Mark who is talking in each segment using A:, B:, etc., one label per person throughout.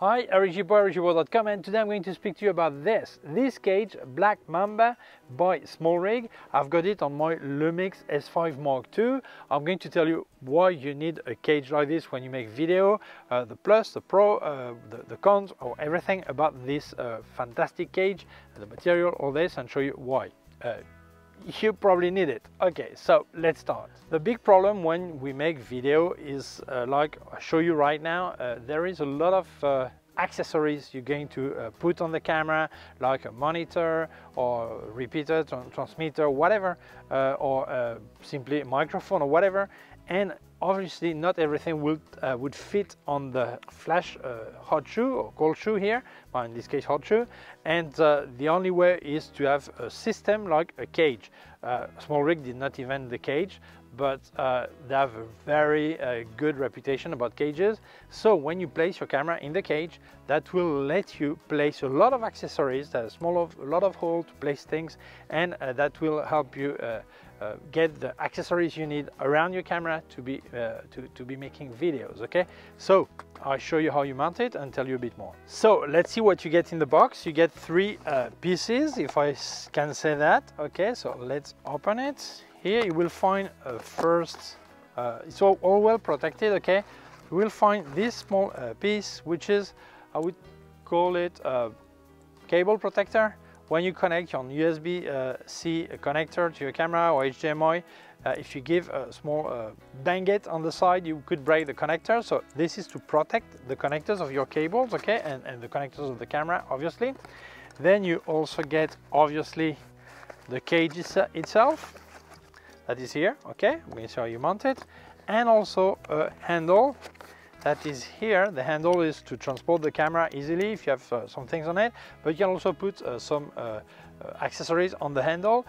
A: Hi, EricGboy, EricGibaud.com and today I'm going to speak to you about this. This cage, Black Mamba by SmallRig. I've got it on my Lumix S5 Mark II. I'm going to tell you why you need a cage like this when you make video, uh, the plus, the pro, uh, the, the, cons, or everything about this uh, fantastic cage, the material, all this, and show you why. You probably need it. Okay, so let's start. The big problem when we make video is uh, like I show you right now, uh, there is a lot of uh, accessories you're going to uh, put on the camera, like a monitor or repeater, transmitter, whatever, uh, or uh, simply a microphone or whatever. And obviously not everything would, uh, would fit on the flash uh, hot shoe or cold shoe here, well, in this case hot shoe, and uh, the only way is to have a system like a cage. Uh, SmallRig did not invent the cage, but uh, they have a very uh, good reputation about cages. So when you place your camera in the cage, that will let you place a lot of accessories, that a small of, a lot of hole to place things, and that will help you uh, get the accessories you need around your camera to be uh, to, to be making videos okay? So I'll show you how you mount it and tell you a bit more. So let's see what you get in the box. You get three uh, pieces if I can say that okay? So let's open it. Here you will find a first uh, it's all, all, well protected okay? You will find this small uh, piece which is I would call it a cable protector when you connect your USB-C uh, connector to your camera or HDMI, uh, if you give a small uh, it on the side, you could break the connector. So this is to protect the connectors of your cables, okay, and, and the connectors of the camera, obviously. Then you also get, obviously, the cage itself that is here, okay, I'm going to show you mount it, and also a handle that is here. The handle is to transport the camera easily if you have uh, some things on it, but you can also put uh, some uh, uh, accessories on the handle.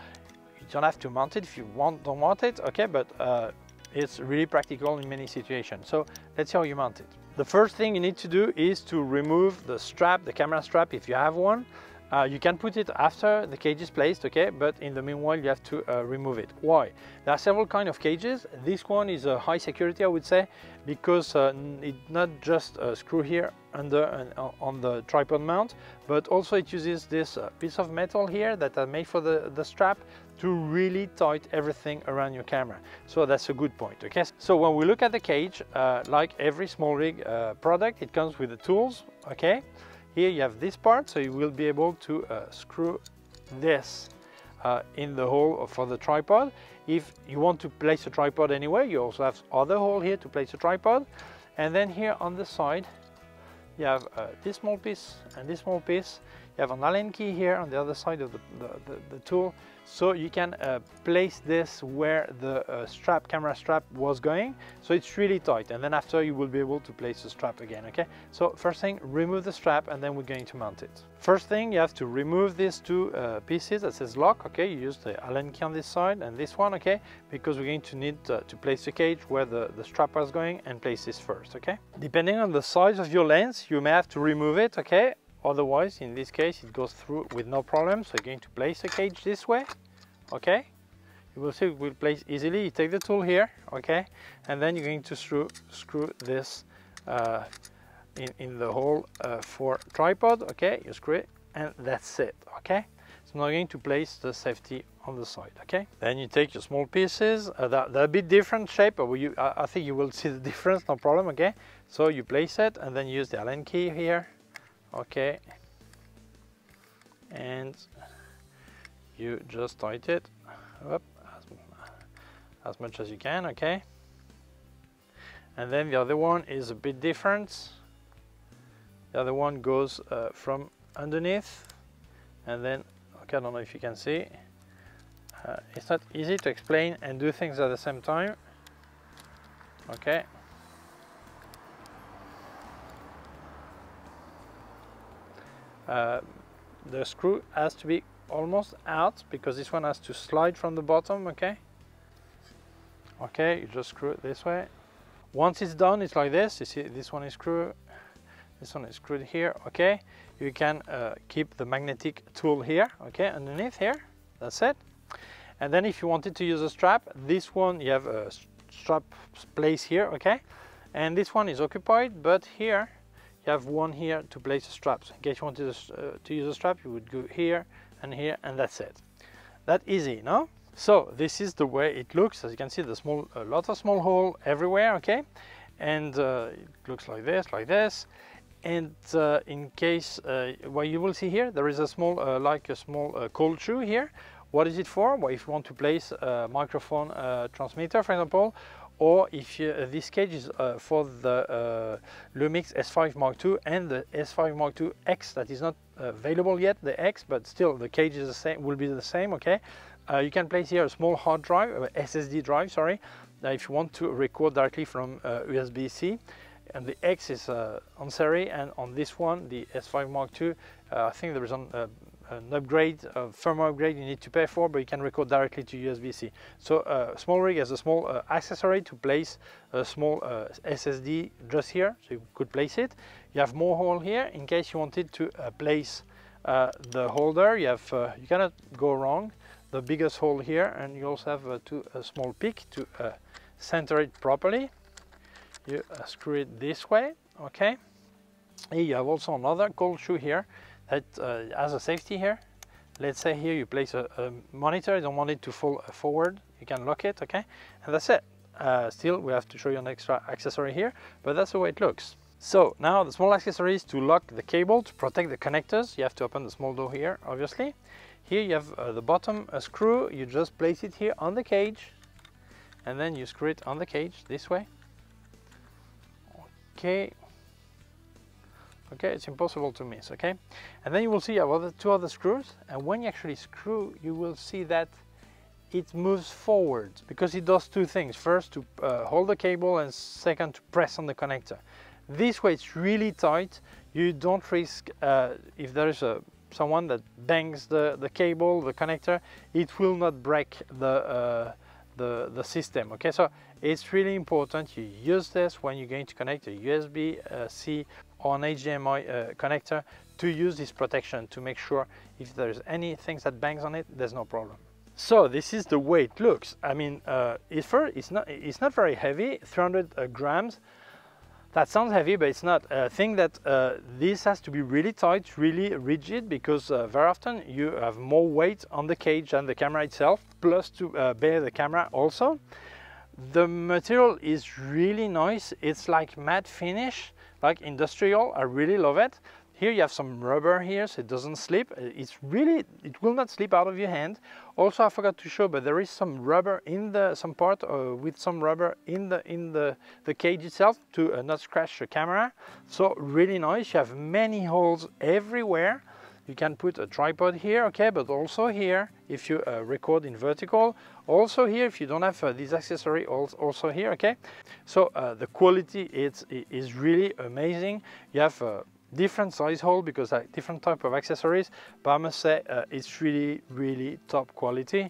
A: You don't have to mount it if you want, don't want it, okay, but uh, it's really practical in many situations. So let's see how you mount it. The first thing you need to do is to remove the strap, the camera strap if you have one. Uh, you can put it after the cage is placed, okay, but in the meanwhile you have to uh, remove it. Why? There are several kind of cages. This one is a high security, I would say, because uh, it not just a screw here under and uh, on the tripod mount, but also it uses this uh, piece of metal here that are made for the, the strap to really tight everything around your camera. So that's a good point, okay? So when we look at the cage, uh, like every SmallRig product, it comes with the tools, okay? Here you have this part, so you will be able to uh, screw this uh, in the hole for the tripod. If you want to place a tripod anywhere, you also have other hole here to place a tripod. And then here on the side, you have uh, this small piece and this small piece. You have an Allen key here on the other side of the, the, the, the tool. So you can uh, place this where the uh, strap camera strap was going. So it's really tight and then after you will be able to place the strap again okay? So first thing remove the strap and then we're going to mount it. First thing you have to remove these two uh, pieces that says lock okay? You use the allen key on this side and this one okay? Because we're going to need uh, to place the cage where the the strap was going and place this first okay? Depending on the size of your lens you may have to remove it okay Otherwise, in this case, it goes through with no problem. So you're going to place the cage this way, okay? You will see it will place easily. You take the tool here, okay? And then you're going to screw, screw this uh, in, in the hole uh, for tripod, okay? You screw it and that's it, okay? So now you're going to place the safety on the side, okay? Then you take your small pieces, uh, they're, they're, a bit different shape, but you, I, I think you will see the difference, no problem, okay? So you place it and then use the Allen key here, okay and you just tighten it up as, as much as you can okay and then the other one is a bit different. The other one goes uh, from underneath. And then okay I don't know if you can see. Uh, it's not easy to explain and do things at the same time. Okay The screw has to be almost out because this one has to slide from the bottom okay? Okay you just screw it this way. Once it's done it's like this. You see this one is screwed this one is screwed here okay? You can uh, keep the magnetic tool here okay underneath here. That's it. And then if you wanted to use a strap this one you have a strap place here okay? And this one is occupied but here you have one here to place the straps. In case you wanted to, uh, to use a strap, you would go here and here, and that's it. That easy, no? So this is the way it looks. As you can see, the small, a lot of small hole everywhere, okay? And uh, it looks like this, like this. And uh, in case, uh, what you will see here, there is a small, uh, like a small uh, cold shoe here. What is it for? Well, if you want to place a microphone uh, transmitter, for example, or if you, this cage is for the Lumix S5 Mark II and the S5 Mark II X that is not available yet, the X, but still the cage is the same, will be the same, okay? Uh, you can place here a small hard drive, uh, SSD drive, sorry, uh, if you want to record directly from USB-C. And the X is on series, and on this one, the S5 Mark II, I think there is an, an upgrade, a firmware upgrade you need to pay for, but you can record directly to USB-C. So a uh, SmallRig has a small uh, accessory to place a small uh, SSD just here, so you could place it. You have more hole here in case you wanted to place the holder. You have you cannot go wrong the biggest hole here and you also have uh, two, a small peak to uh, center it properly. You uh, screw it this way, okay? Here you have also another cold shoe here that uh, has a safety here. Let's say here you place a, a, monitor, you don't want it to fall uh, forward, you can lock it, okay? And that's it. Uh, still, we have to show you an extra accessory here, but that's the way it looks. So now the small accessories to lock the cable to protect the connectors. You have to open the small door here, obviously. Here you have uh, the bottom a screw, you just place it here on the cage and then you screw it on the cage this way. Okay. Okay, it's impossible to miss, okay? And then you will see other, two other screws and when you actually screw, you will see that it moves forward because it does two things. First, to uh, hold the cable and second, to press on the connector. This way it's really tight. You don't risk, uh, if there is a someone that bangs the, the cable, the connector, it will not break the, uh, the, the system. Okay, so it's really important you use this when you're going to connect a USB-C or an HDMI uh, connector to use this protection to make sure if there's any things that bangs on it, there's no problem. So this is the way it looks. I mean, uh, it's, not, it's not very heavy, 300 uh, grams, that sounds heavy, but it's not. A thing that uh, this has to be really tight, really rigid, because uh, very often you have more weight on the cage than the camera itself, plus to uh, bear the camera also. The material is really nice. It's like matte finish, like industrial. I really love it. Here you have some rubber here so it doesn't slip. Uh, it's really, it will not slip out of your hand. Also I forgot to show, but there is some rubber in the, some part uh, with some rubber in the in the, the cage itself to uh, not scratch the camera. So really nice, you have many holes everywhere. You can put a tripod here, okay, but also here if you uh, record in vertical. Also here if you don't have uh, this accessory, also here, okay. So uh, the quality is, is really amazing. You have uh, different size hole because different type of accessories but I must say uh, it's really really top quality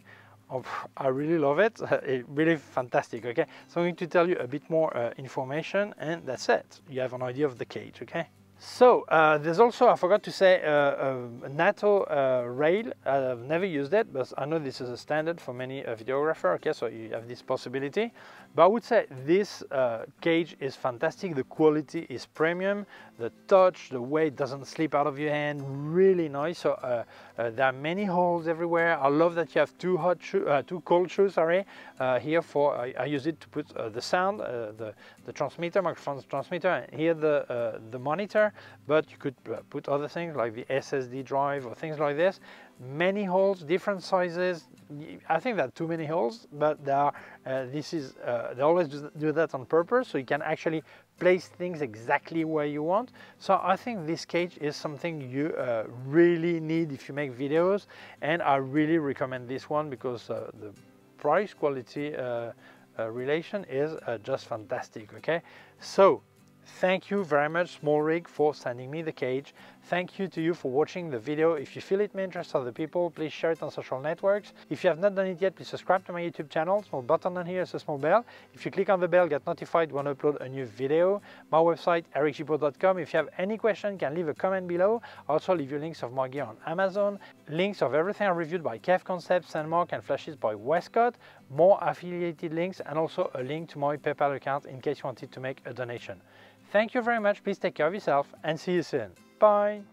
A: oh, I really love it it's really fantastic okay so I'm going to tell you a bit more uh, information and that's it you have an idea of the cage okay so uh, there's also, I forgot to say, uh, a NATO uh, rail. I've never used it, but I know this is a standard for many uh, videographers. Okay, so you have this possibility. But I would say this uh, cage is fantastic. The quality is premium. The touch, the it doesn't slip out of your hand, really nice. So uh, there are many holes everywhere. I love that you have two hot two cold shoes. Sorry, here for I, I, use it to put the sound, the the transmitter, microphone transmitter, and here the the monitor but you could uh, put other things like the SSD drive or things like this. Many holes, different sizes. I think there are too many holes, but there are, uh, this is, uh, they always do that on purpose, so you can actually place things exactly where you want. So I think this cage is something you uh, really need if you make videos, and I really recommend this one because uh, the price quality uh, Uh, relation is uh, just fantastic, okay? So Thank you very much SmallRig for sending me the cage. Thank you to you for watching the video. If you feel it may interest other people, please share it on social networks. If you have not done it yet, please subscribe to my YouTube channel. Small button on here is a small bell. If you click on the bell, get notified when I upload a new video. My website, ericgibaud.com. If you have any question, can leave a comment below. Also leave you links of my gear on Amazon, links of everything I reviewed by K&F Concepts, Sandmarc and flashes by Westcott, more affiliated links, and also a link to my PayPal account in case you wanted to make a donation. Thank you very much, please take care of yourself and see you soon. Bye!